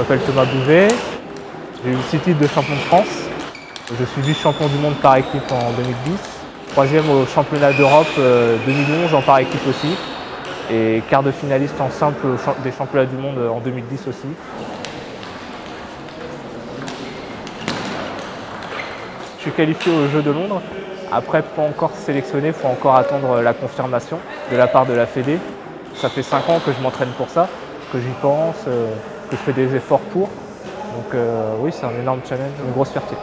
Je m'appelle Thomas Bouvet, j'ai eu six titres de champion de France. Je suis vice-champion du monde par équipe en 2010, troisième au championnat d'Europe 2011 en par équipe aussi, et quart de finaliste en simple des championnats du monde en 2010 aussi. Je suis qualifié aux Jeux de Londres. Après, pas encore sélectionné, il faut encore attendre la confirmation de la part de la Fédé. Ça fait 5 ans que je m'entraîne pour ça, que j'y pense, euh, que je fais des efforts pour. Donc euh, oui, c'est un énorme challenge, une grosse fierté.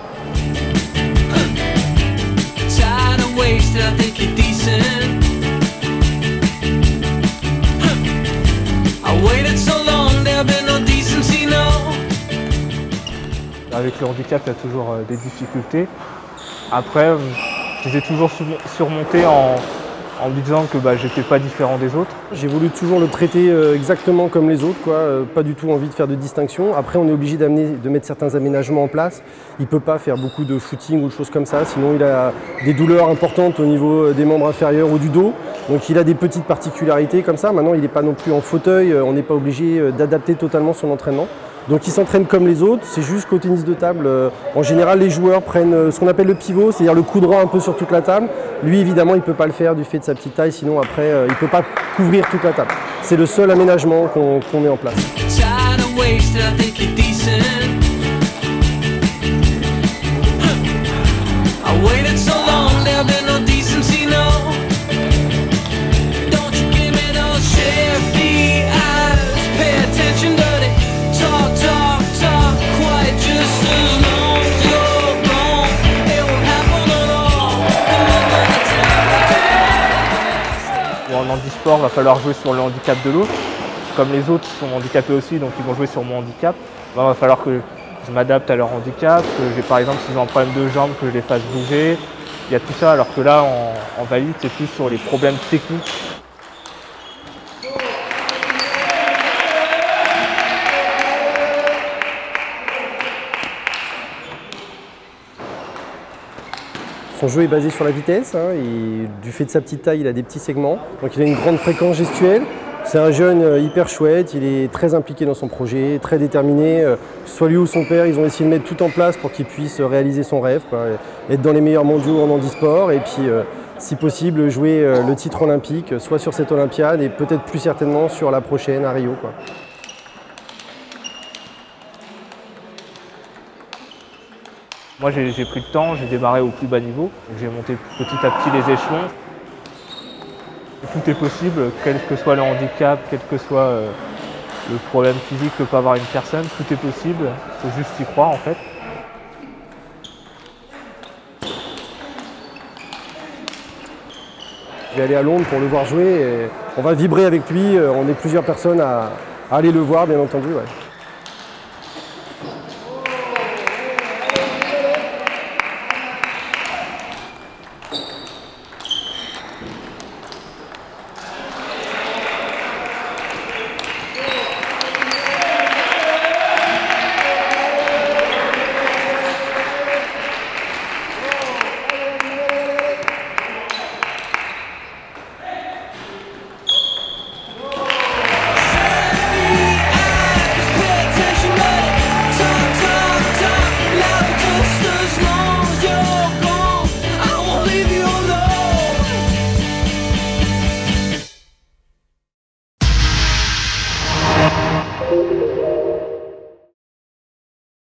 Avec le handicap, il y a toujours euh, des difficultés. Après, euh, je les ai toujours surmontées en, en me disant que bah, j'étais pas différent des autres. J'ai voulu toujours le traiter euh, exactement comme les autres, quoi. pas du tout envie de faire de distinction. Après, on est obligé de mettre certains aménagements en place. Il peut pas faire beaucoup de footing ou de choses comme ça, sinon il a des douleurs importantes au niveau des membres inférieurs ou du dos. Donc il a des petites particularités comme ça. Maintenant, il n'est pas non plus en fauteuil, on n'est pas obligé d'adapter totalement son entraînement. Donc ils s'entraînent comme les autres, c'est juste qu'au tennis de table, euh, en général les joueurs prennent euh, ce qu'on appelle le pivot, c'est-à-dire le coup droit un peu sur toute la table. Lui évidemment il ne peut pas le faire du fait de sa petite taille, sinon après euh, il ne peut pas couvrir toute la table. C'est le seul aménagement qu'on met en place. En handisport, il va falloir jouer sur le handicap de l'autre. Comme les autres sont handicapés aussi, donc ils vont jouer sur mon handicap. il va falloir que je m'adapte à leur handicap, que j'ai par exemple s'ils ont un problème de jambe, que je les fasse bouger. Il y a tout ça, alors que là en valide, c'est plus sur les problèmes techniques Son jeu est basé sur la vitesse, hein, du fait de sa petite taille, il a des petits segments, donc il a une grande fréquence gestuelle. C'est un jeune euh, hyper chouette, il est très impliqué dans son projet, très déterminé. Euh, soit lui ou son père, ils ont essayé de mettre tout en place pour qu'il puisse réaliser son rêve, être dans les meilleurs mondiaux en handisport et puis, euh, si possible, jouer le titre olympique, soit sur cette Olympiade et peut-être plus certainement sur la prochaine à Rio. Moi j'ai pris le temps, j'ai démarré au plus bas niveau, j'ai monté petit à petit les échelons. Tout est possible, quel que soit le handicap, quel que soit euh, le problème physique que peut avoir une personne, tout est possible, il faut juste y croire en fait. Je vais aller à Londres pour le voir jouer et on va vibrer avec lui, euh, on est plusieurs personnes à, aller le voir bien entendu.